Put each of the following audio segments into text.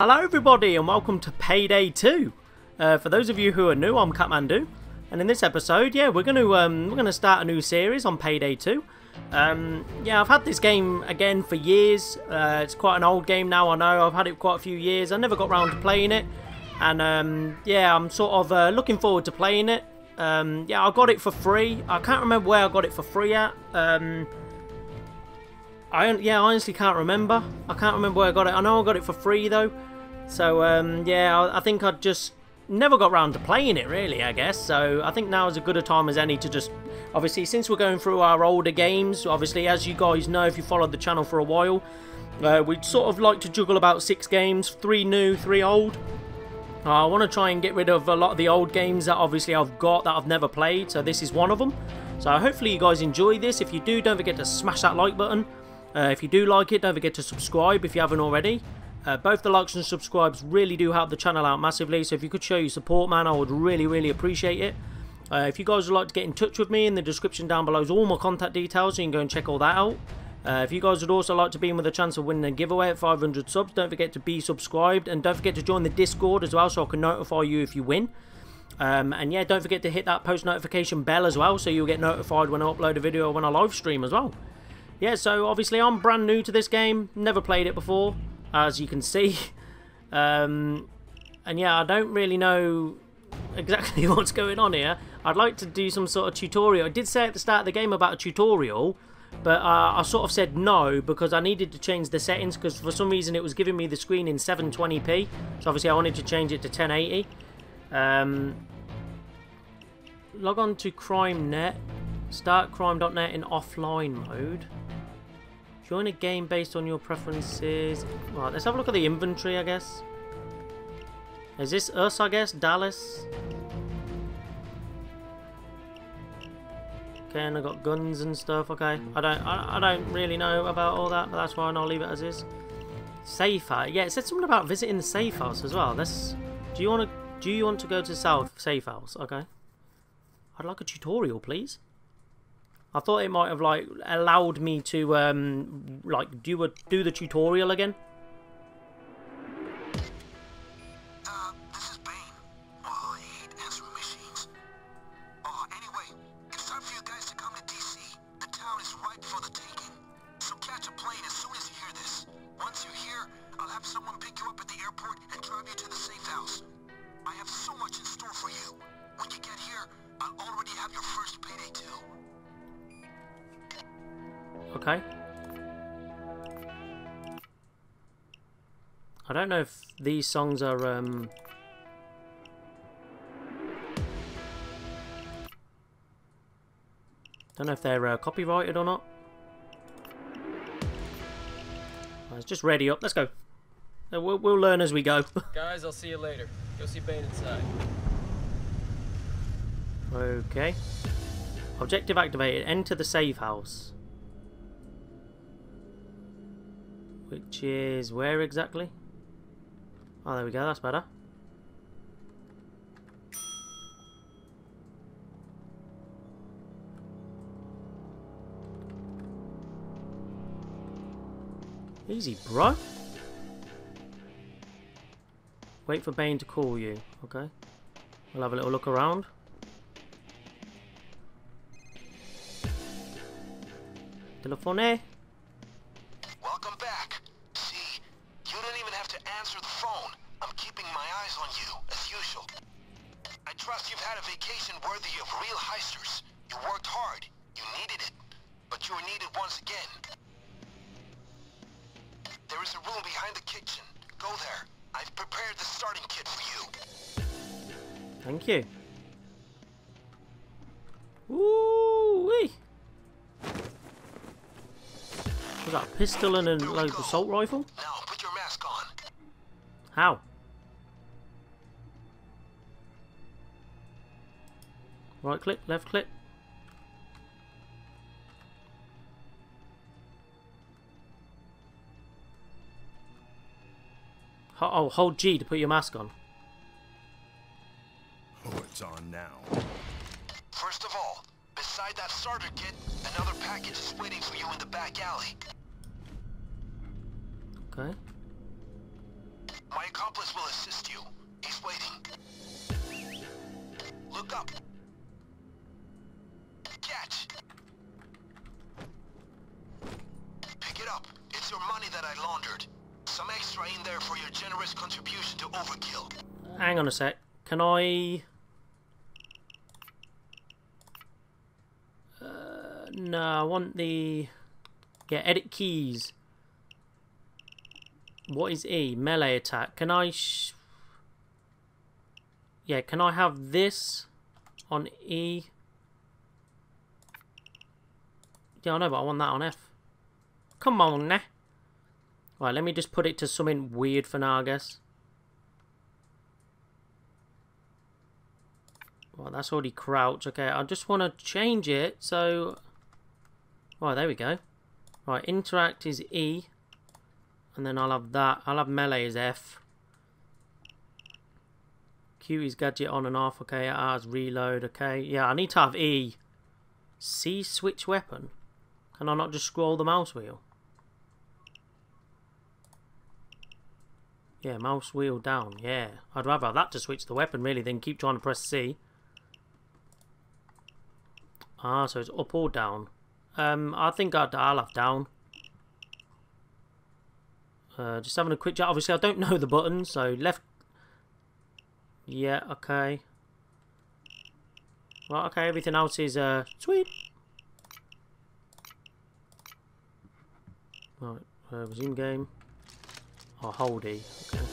Hello everybody and welcome to Payday 2. Uh, for those of you who are new, I'm Catmando, and in this episode, yeah, we're going to um, we're going to start a new series on Payday 2. Um, yeah, I've had this game again for years. Uh, it's quite an old game now, I know. I've had it quite a few years. I never got around to playing it, and um, yeah, I'm sort of uh, looking forward to playing it. Um, yeah, I got it for free. I can't remember where I got it for free at. Um, I yeah, I honestly can't remember. I can't remember where I got it. I know I got it for free though. So um, yeah, I, I think I just never got round to playing it really. I guess so. I think now is as good a time as any to just obviously since we're going through our older games. Obviously, as you guys know, if you followed the channel for a while, uh, we sort of like to juggle about six games, three new, three old. Uh, I want to try and get rid of a lot of the old games that obviously I've got that I've never played, so this is one of them. So hopefully you guys enjoy this. If you do, don't forget to smash that like button. Uh, if you do like it, don't forget to subscribe if you haven't already. Uh, both the likes and subscribes really do help the channel out massively, so if you could show your support, man, I would really, really appreciate it. Uh, if you guys would like to get in touch with me, in the description down below is all my contact details, so you can go and check all that out. Uh, if you guys would also like to be in with a chance of winning a giveaway at 500 subs, don't forget to be subscribed and don't forget to join the Discord as well so I can notify you if you win. Um, and yeah, don't forget to hit that post notification bell as well so you'll get notified when I upload a video or when I live stream as well. Yeah, so obviously I'm brand new to this game, never played it before, as you can see. Um, and yeah, I don't really know exactly what's going on here. I'd like to do some sort of tutorial. I did say at the start of the game about a tutorial, but uh, I sort of said no because I needed to change the settings because for some reason it was giving me the screen in 720p. So obviously I wanted to change it to 1080. Um, log on to CrimeNet. Start crime.net in offline mode. Join a game based on your preferences. Right, let's have a look at the inventory, I guess. Is this us, I guess? Dallas? And I got guns and stuff. Okay, I don't, I, I don't really know about all that, but that's fine. I'll leave it as is. Safe house. Yeah, it said something about visiting the safe house as well. Let's. Do you want to? Do you want to go to South Safe House? Okay. I'd like a tutorial, please. I thought it might have like allowed me to um like do a do the tutorial again. These songs are, um... Don't know if they're uh, copyrighted or not. Let's just ready up. Let's go. Uh, we'll, we'll learn as we go. Guys, I'll see you later. Go see Bain inside. Okay. Objective activated. Enter the safe house. Which is where exactly? Oh, there we go. That's better. Easy, bro. Wait for Bain to call you. Okay. We'll have a little look around. Telephone. Eh? I trust you've had a vacation worthy of real heisters. You worked hard. You needed it. But you are needed once again. There is a room behind the kitchen. Go there. I've prepared the starting kit for you. Thank you. Ooh wee. Was that a pistol and a like, assault rifle? Now put your mask on. How? Right click, left click. Oh, hold G to put your mask on. Oh, it's on now. First of all, Beside that starter kit, another package is waiting for you in the back alley. Okay. My accomplice will assist you. He's waiting. Look up. Catch. Pick it up. It's your money that I laundered. Some extra in there for your generous contribution to Overkill. Hang on a sec. Can I... Uh, no, I want the... Yeah, edit keys. What is E? Melee attack. Can I... Yeah, can I have this on E? Yeah, I know, but I want that on F. Come on, nah. Right, let me just put it to something weird for now, I guess. Well, that's already crouch. Okay, I just want to change it so... Right, there we go. Right, interact is E. And then I'll have that. I'll have melee as F. Q is gadget on and off. Okay, R is reload. Okay, yeah, I need to have E. C switch weapon. Can I not just scroll the mouse wheel? Yeah, mouse wheel down. Yeah, I'd rather have that to switch the weapon really than keep trying to press C. Ah, so it's up or down. Um, I think I'd, I'll have down. Uh, just having a quick chat. Obviously, I don't know the buttons, so left. Yeah, okay. Well, okay, everything else is uh, sweet. Right, uh, resume game. Oh, hold E. Okay.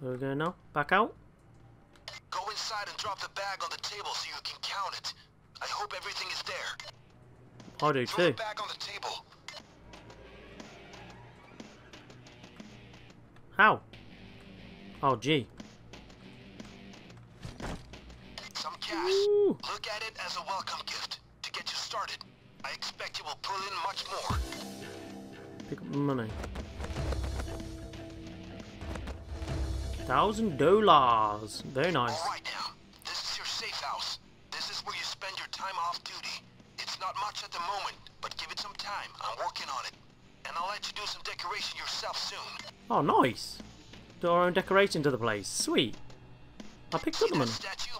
Where we going now? Back out? Go inside and drop the bag on the table so you can count it. I hope everything is there. I do Throw too. the bag on the table. How? Oh, gee. Some cash. Ooh. Look at it as a welcome gift to get you started. I expect you will pull in much more. Pick up money. Thousand dollars. Very nice. All right now, this is your safe house. This is where you spend your time off duty. It's not much at the moment, but give it some time. I'm working on it. And I'll let you do some decoration yourself soon. Oh, nice. Do our own decoration to the place. Sweet. I picked See up the money. statue?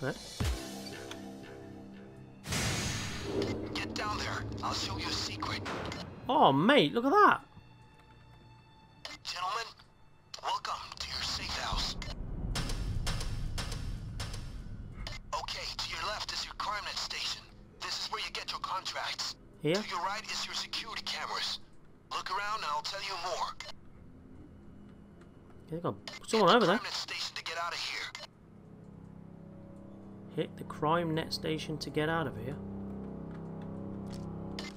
Okay. Get down there. I'll show you a secret. Oh, mate, look at that. Gentlemen, welcome to your safe house. Okay, to your left is your CrimeNet station. This is where you get your contracts. Here? To your right is your security cameras. Look around and I'll tell you more. Yeah, got someone over there. CrimeNet station to get out of here. Hit the crime net station to get out of here.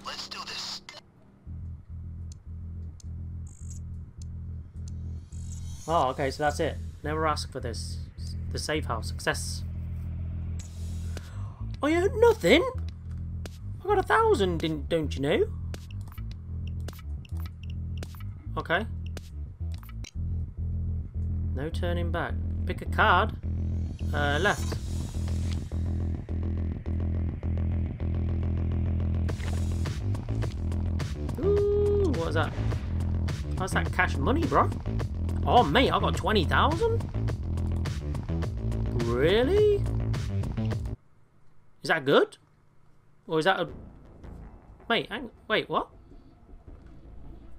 Let's do this. Oh, okay, so that's it. Never ask for this. The safe house. Success. I earned nothing? I got a thousand, didn't, don't you know? Okay. No turning back. Pick a card. Uh, left. Is that? How's that cash money, bro? Oh, mate, I got 20,000? Really? Is that good? Or is that a... Wait, hang... wait, what?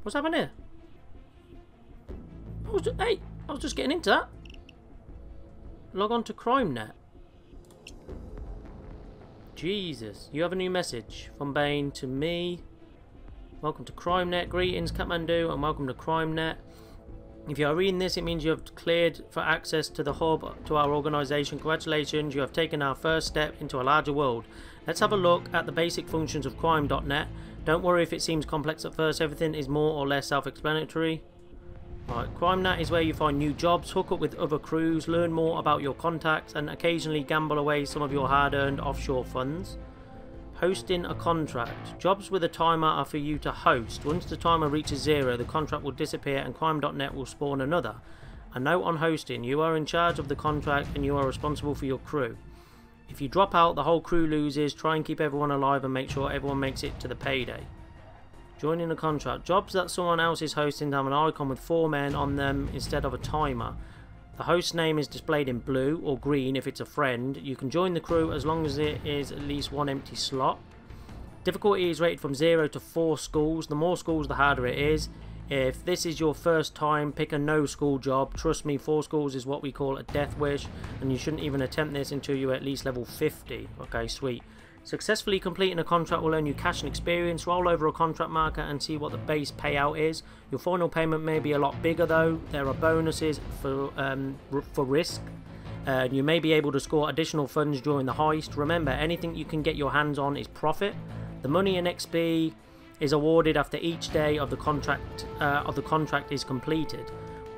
What's happening here? I was just... Hey, I was just getting into that. Log on to CrimeNet. Jesus, you have a new message from Bain to me. Welcome to CrimeNet. Greetings, Catmando, and welcome to CrimeNet. If you are reading this, it means you have cleared for access to the hub to our organisation. Congratulations, you have taken our first step into a larger world. Let's have a look at the basic functions of crime.net. Don't worry if it seems complex at first, everything is more or less self-explanatory. Right, CrimeNet is where you find new jobs, hook up with other crews, learn more about your contacts, and occasionally gamble away some of your hard-earned offshore funds. Hosting a contract. Jobs with a timer are for you to host. Once the timer reaches zero, the contract will disappear and Crime.net will spawn another. A note on hosting. You are in charge of the contract and you are responsible for your crew. If you drop out, the whole crew loses. Try and keep everyone alive and make sure everyone makes it to the payday. Joining a contract. Jobs that someone else is hosting have an icon with four men on them instead of a timer. The host name is displayed in blue or green if it's a friend. You can join the crew as long as there is at least one empty slot. Difficulty is rated from 0 to 4 schools. The more schools, the harder it is. If this is your first time, pick a no school job. Trust me, 4 schools is what we call a death wish, and you shouldn't even attempt this until you're at least level 50. Okay, sweet. Successfully completing a contract will earn you cash and experience. Roll over a contract marker and see what the base payout is. Your final payment may be a lot bigger though. There are bonuses for um, for risk. Uh, you may be able to score additional funds during the heist. Remember, anything you can get your hands on is profit. The money and XP is awarded after each day of the contract uh, of the contract is completed.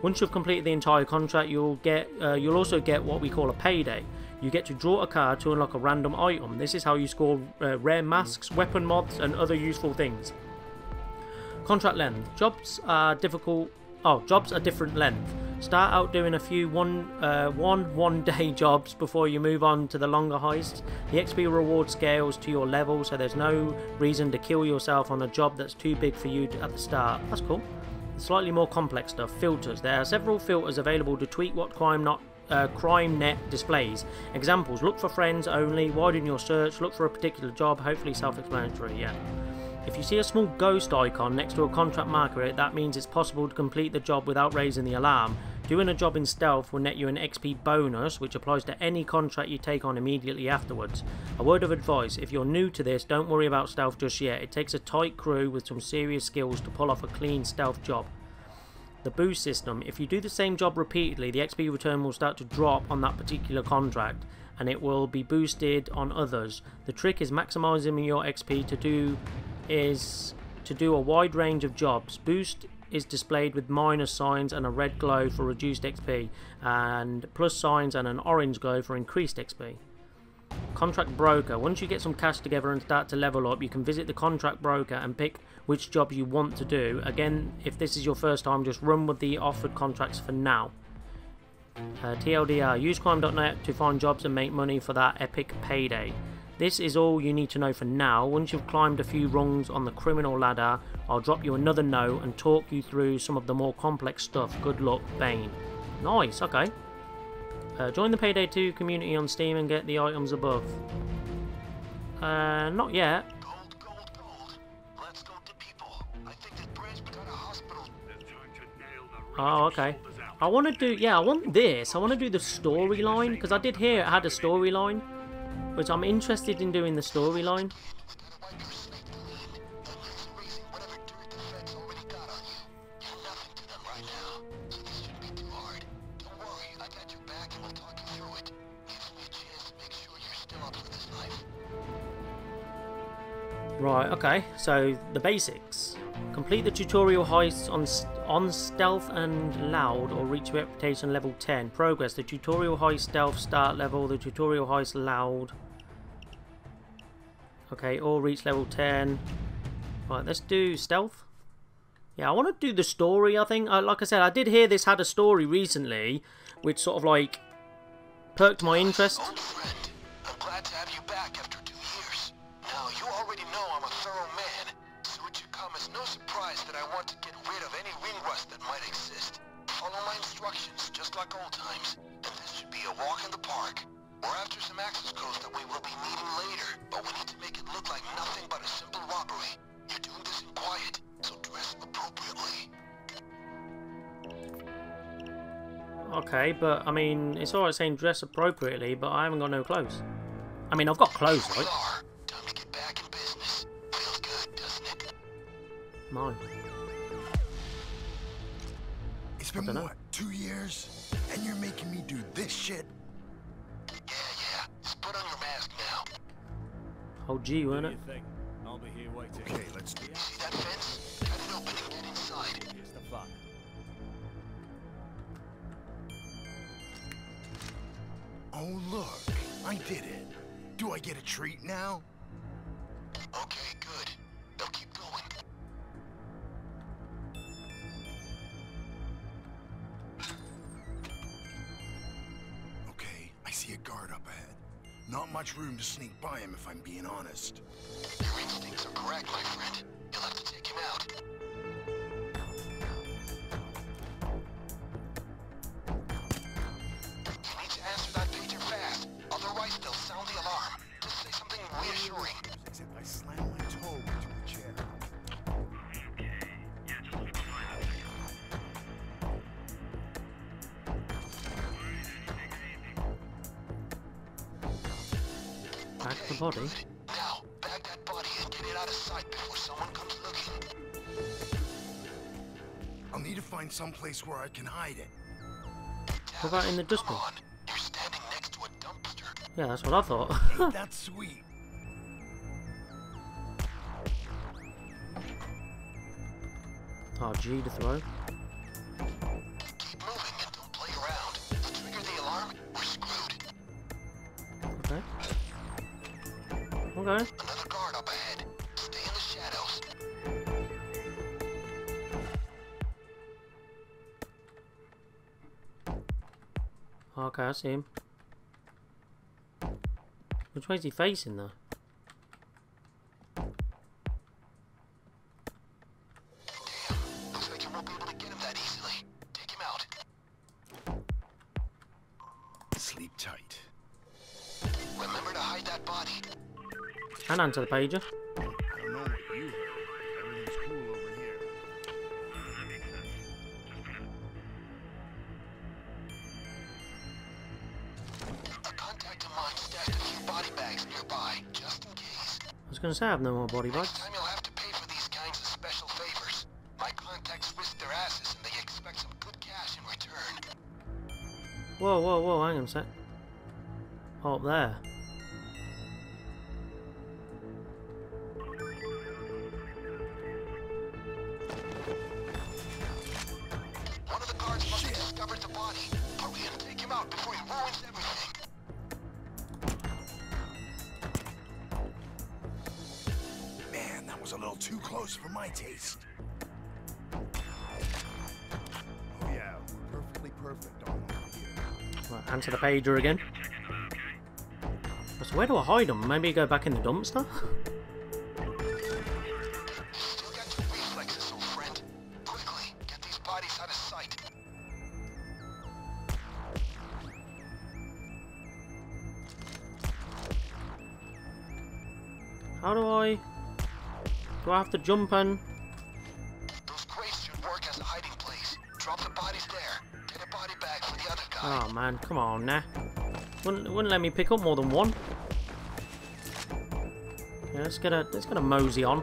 Once you've completed the entire contract, you'll get uh, you'll also get what we call a payday. You get to draw a card to unlock a random item. This is how you score uh, rare masks, weapon mods, and other useful things. Contract length. Jobs are difficult. Oh, jobs are different length. Start out doing a few one, uh, one one-day jobs before you move on to the longer heists. The XP reward scales to your level, so there's no reason to kill yourself on a job that's too big for you to, at the start. That's cool. Slightly more complex stuff. Filters. There are several filters available to tweak what crime not uh, crime net displays. Examples, look for friends only, widen your search, look for a particular job, hopefully self-explanatory, yeah. If you see a small ghost icon next to a contract marker, that means it's possible to complete the job without raising the alarm. Doing a job in stealth will net you an XP bonus, which applies to any contract you take on immediately afterwards. A word of advice, if you're new to this, don't worry about stealth just yet. It takes a tight crew with some serious skills to pull off a clean stealth job. The boost system, if you do the same job repeatedly, the XP return will start to drop on that particular contract and it will be boosted on others. The trick is maximizing your XP to do is to do a wide range of jobs. Boost is displayed with minus signs and a red glow for reduced XP, and plus signs and an orange glow for increased XP. Contract broker. Once you get some cash together and start to level up, you can visit the contract broker and pick which job you want to do. Again, if this is your first time, just run with the offered contracts for now. Uh, TLDR. Use crime.net to find jobs and make money for that epic payday. This is all you need to know for now. Once you've climbed a few rungs on the criminal ladder, I'll drop you another note and talk you through some of the more complex stuff. Good luck, Bain. Nice, okay. Uh, join the Payday 2 community on Steam and get the items above. Uh, not yet. Oh, okay. I want to do, yeah, I want this. I want to do the storyline, because I did hear it had a storyline, which I'm interested in doing the storyline. Right, okay, so the basics. Complete the tutorial heists on, on stealth and loud or reach reputation level 10. Progress, the tutorial heist stealth start level, the tutorial heist loud. Okay, or reach level 10. Right, let's do stealth. Yeah, I want to do the story, I think. Uh, like I said, I did hear this had a story recently, which sort of like perked my interest. No surprise that I want to get rid of any ring rust that might exist. Follow my instructions, just like old times, and this should be a walk in the park. We're after some access codes that we will be needing later, but we need to make it look like nothing but a simple robbery. You're doing this in quiet, so dress appropriately. Okay, but I mean, it's alright saying dress appropriately, but I haven't got no clothes. I mean, I've got clothes, right? Mine. It's been dunno. what, two years? And you're making me do this shit? Yeah, yeah. Just put on your mask now. Oh, gee, weren't it? think? I'll be here waiting. Okay, let's do See that fence? Cut it open and get inside. Here's the fun. Oh, look. I did it. Do I get a treat now? Room to sneak by him if I'm being honest. Your instincts are correct, my friend. Body. Now, bag that body and get it out of sight before someone comes looking. I'll need to find some place where I can hide it. What about in the Come dustbin? on. You're standing next to a dumpster. Yeah, that's what I thought. Ain't that sweet? oh, G to throw. Shadows. Okay, I see him. Which way's he facing though? Just in case. I was gonna say I have no more body Next bags. time you'll have to pay for these kinds of special favors. My contacts risk their asses and they expect some good cash in return. Whoa, whoa, whoa, hang on a sec. Oh, up there. Pager again. So where do I hide them? Maybe go back in the dumpster? How do I... Do I have to jump and... Those crates should work as a hiding place. Drop the bodies there. Get a body bag for the other guy. Oh man, come on now. Wouldn't, wouldn't let me pick up more than one. Yeah, let's get a let's get a mosey on.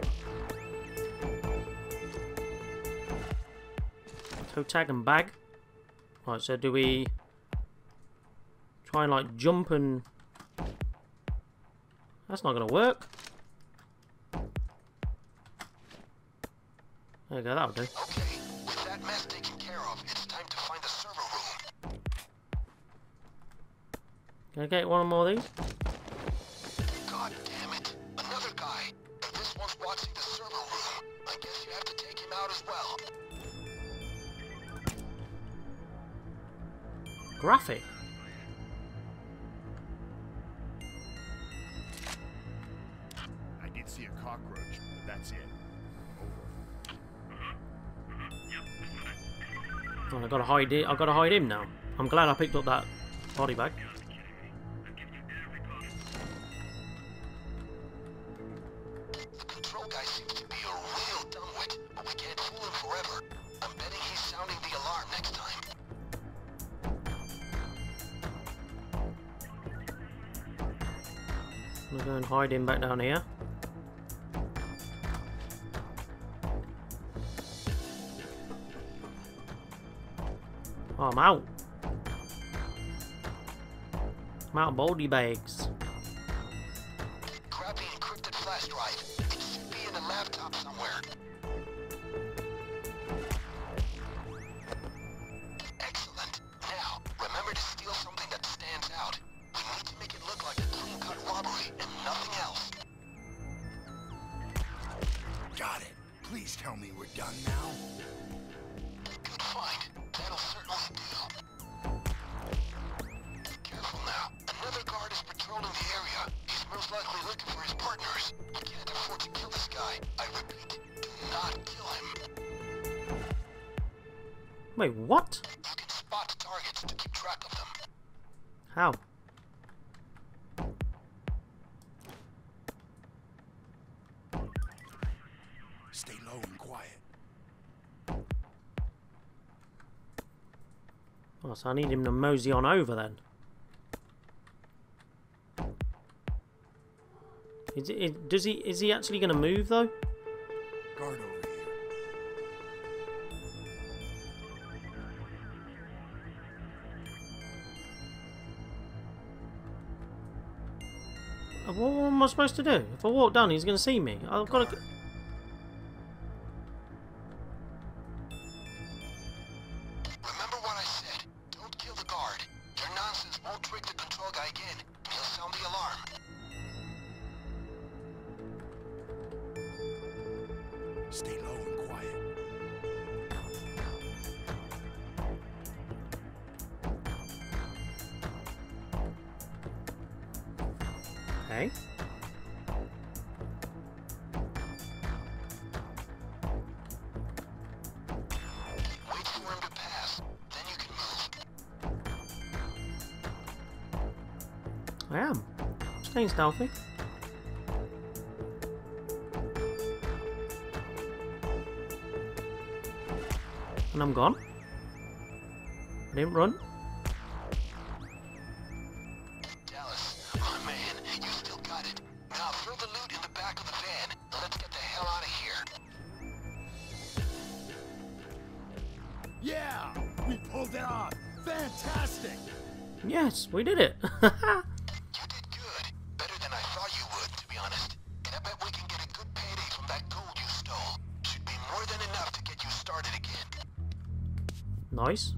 Toe tag and bag. Right, so do we try and like jump and that's not gonna work. There you go, that'll do. Can I get one more of these? God damn it. Another guy. And this one's watching the server room. I guess you have to take him out as well. Graphic. I did see a cockroach, but that's it. Over. Oh, I gotta hide it. I gotta hide him now. I'm glad I picked up that body bag. Him back down here. Oh, I'm out. I'm out of body bags. partners. I can't afford to kill this guy. I repeat, do not kill him. Wait, what? You can spot targets to keep track of them. How? Stay low and quiet. Oh, so I need him to mosey on over then. Is it, is, does he? Is he actually going to move though? Guard over here. Uh, What, what am I supposed to do? If I walk down, he's going to see me. I've got to. Stay low and quiet. Okay. Wait for him to pass. Then you can move. I am. Staying stealthy. And I'm gone. I didn't run. Dallas, my man, you still got it. Now throw the loot in the back of the van. Let's get the hell out of here. Yeah! We pulled it off! Fantastic! Yes, we did it. You did good. Better than I thought you would, to be honest. And I bet we can get a good payday from that gold you stole. Should be more than enough to get you started again. Nice.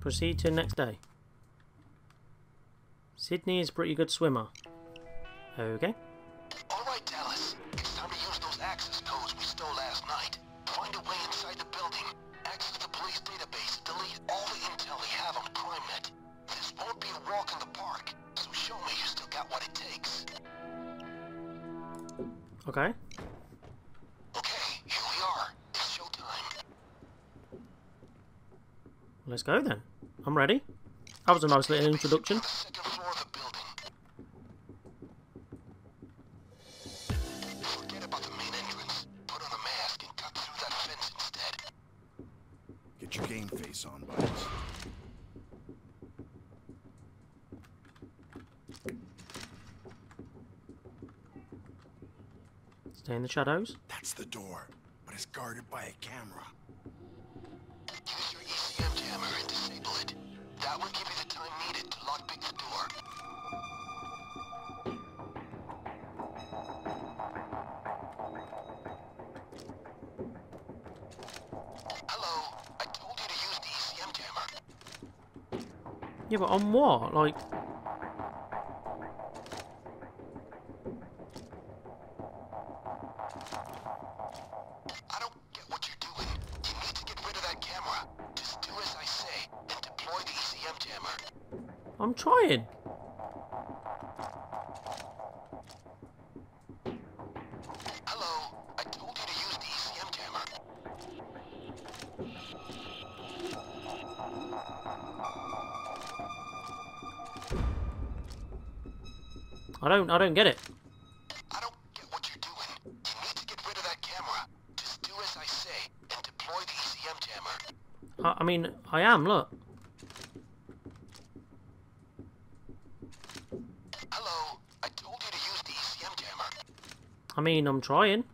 Proceed to next day. Sydney is a pretty good swimmer. Okay. Let's go then. I'm ready. That was a nice little introduction. On the second floor of the building. Forget about the main entrance. Put on a mask and cut through that fence instead. Get your game face on, buddies. Stay in the shadows. That's the door, but it's guarded by a camera. Lockpick the door. Hello, I told you to use the ECM jammer. Yeah, but on what? Like, don't. I don't get it. I don't get what you're doing. You need to get rid of that camera. Just do as I say and deploy the ECM jammer. I, I mean, I am. Look. Hello, I told you to use the ECM jammer. I mean, I'm trying.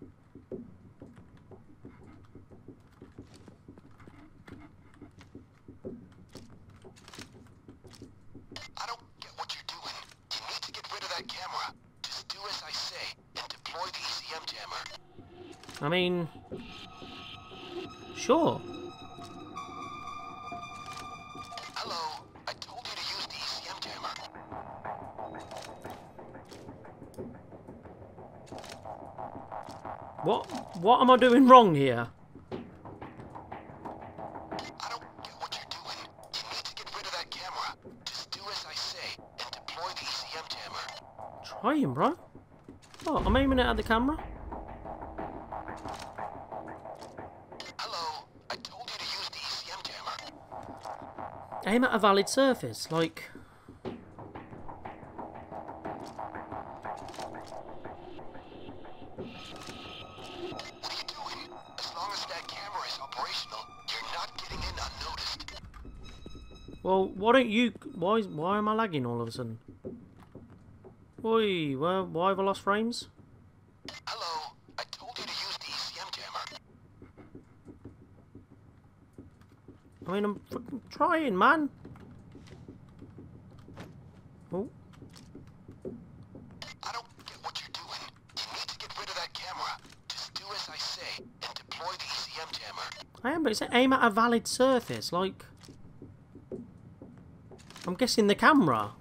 Deploy the ECM jammer. Trying, bro. Oh, I'm aiming it at the camera. Hello, I told you to use the ECM jammer. Aim at a valid surface, like... What are you doing? As long as that camera is operational, you're not getting in unnoticed. Well, why don't you... Why, why am I lagging all of a sudden? Oi, why, why have I lost frames? Hello, I told you to use the ECM jammer. I mean, I'm trying, man. Oh, I don't get what you're doing. You need to get rid of that camera. Just do as I say and deploy the ECM jammer. I am, but it's aim at a valid surface, like... I'm guessing the camera.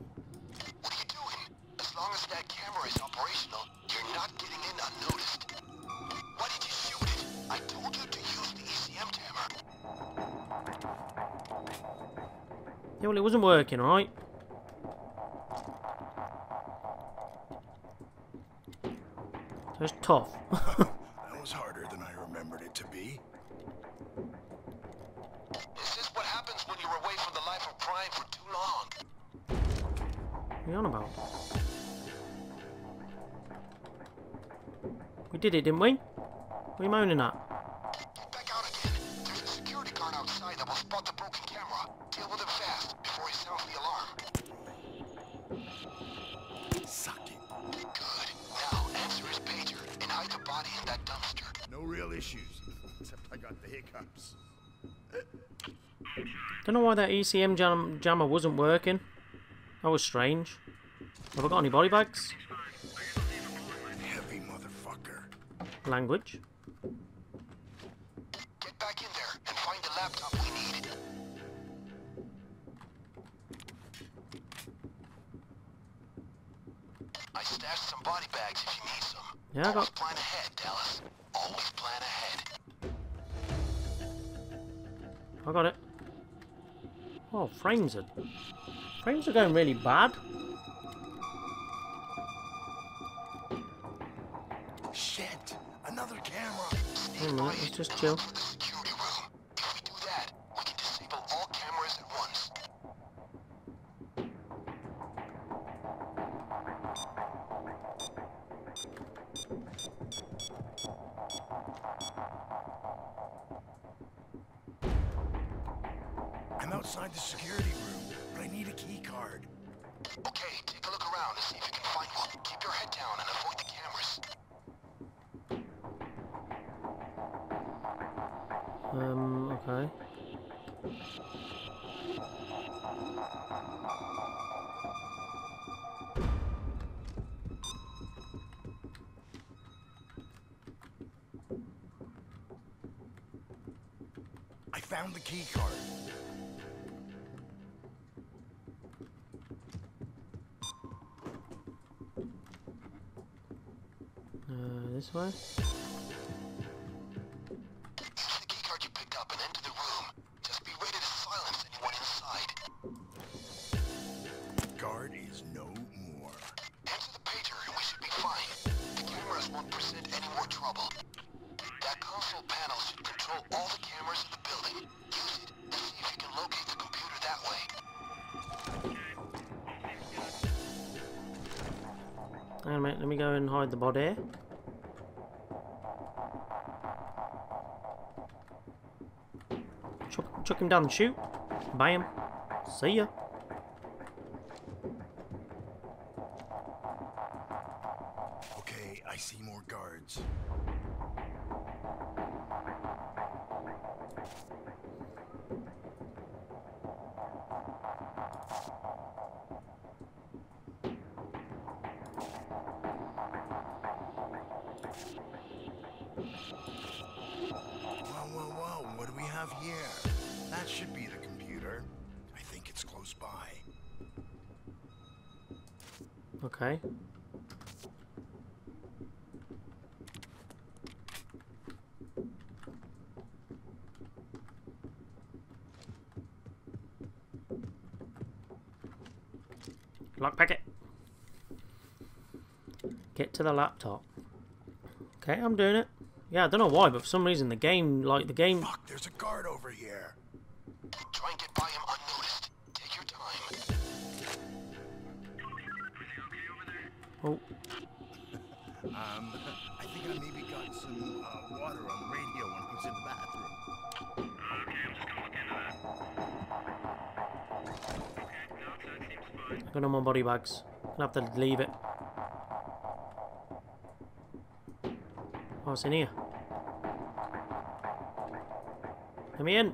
What are you doing? As long as that camera is operational, you're not getting in unnoticed. Why did you shoot it? I told you to use the ECM jammer. Yeah, well, it wasn't working, alright? So it's tough. That was harder than I remembered it to be. Is this what happens when you're away from the life for too long? What are you on about? We did it, didn't we? What are you moaning at? Get back out again. There's a security guard outside that will spot the broken camera. Deal with him fast before he sounds the alarm. Suck it. Good. Now answer his pager and hide the body in that dumpster. No real issues. Except I got the hiccups. Don't know why that ECM jam jammer wasn't working. That was strange. Have I got any body bags? Heavy motherfucker. Language. Get back in there and find the laptop we need. I stashed some body bags if you need some. Yeah, I Always got- plan ahead, Dallas. Always plan ahead. I got it. Oh, frames are... Frames are going really bad. Shit! Another camera! Wait a minute, let's just chill. Key card. Uh, this way? Hide the body. Chuck, chuck him down and shoot. him. See ya. Have here? That should be the computer. I think it's close by. Okay. Lock packet. Get to the laptop. Okay, I'm doing it. Yeah, I don't know why, but for some reason the game, like the game, Fuck, there's a Oh, Um, I think I maybe got some uh, water on the radio when I was in the bathroom. got no more body bags. Gonna have to leave it. What's in here? Let me in.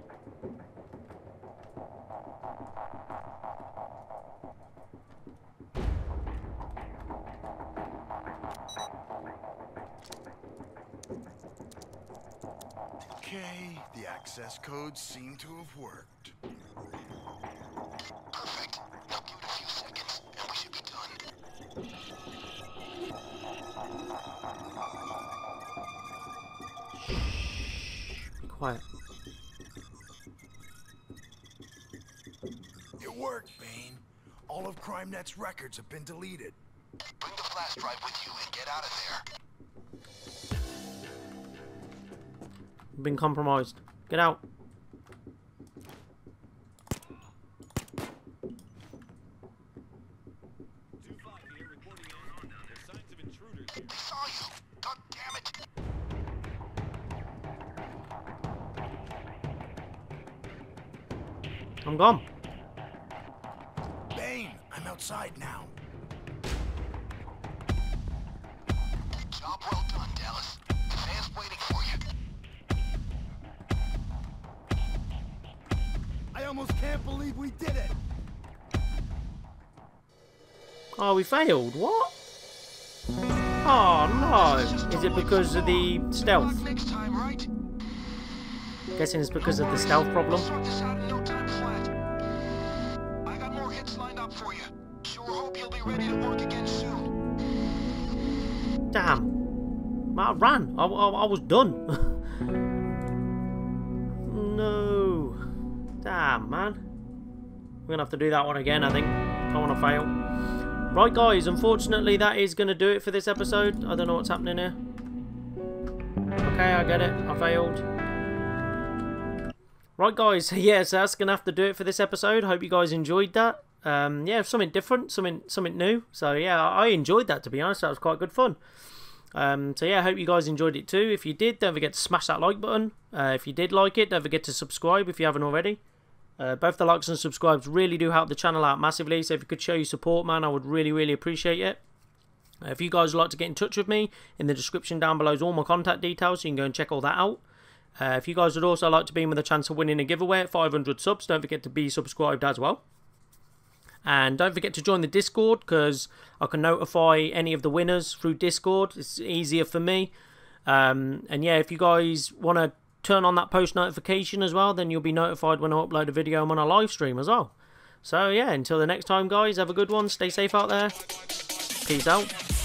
Seem to have worked. Perfect. Now give it a few seconds, and we should be done. Be quiet. It worked, Bain. All of CrimeNet's records have been deleted. Bring the flash drive with you and get out of there. Been compromised. Get out. I'm gone. Bain, I'm outside now. Job well done, Dallas. The van's waiting for you. I almost can't believe we did it. Oh, we failed. What? Oh no. Is it because of the stealth? Next time, right? Guessing it's because of the stealth problem. I ran. I, I, I was done. no. Damn, man. We're going to have to do that one again, I think. I want to fail. Right, guys. Unfortunately, that is going to do it for this episode. I don't know what's happening here. Okay, I get it. I failed. Right, guys. Yeah, so that's going to have to do it for this episode. Hope you guys enjoyed that. Um, yeah, something different, something something new. So yeah, I enjoyed that to be honest. That was quite good fun. Um, so yeah, I hope you guys enjoyed it too. If you did, don't forget to smash that like button. Uh, if you did like it, don't forget to subscribe if you haven't already. Uh, both the likes and subscribes really do help the channel out massively. So if you could show your support, man, I would really, really appreciate it. Uh, if you guys would like to get in touch with me, in the description down below is all my contact details. So you can go and check all that out. Uh, if you guys would also like to be in with a chance of winning a giveaway at 500 subs, don't forget to be subscribed as well. And don't forget to join the Discord because I can notify any of the winners through Discord. It's easier for me. Um, and yeah, if you guys want to turn on that post notification as well, then you'll be notified when I upload a video I'm on a live stream as well. So yeah, until the next time, guys, have a good one. Stay safe out there. Peace out.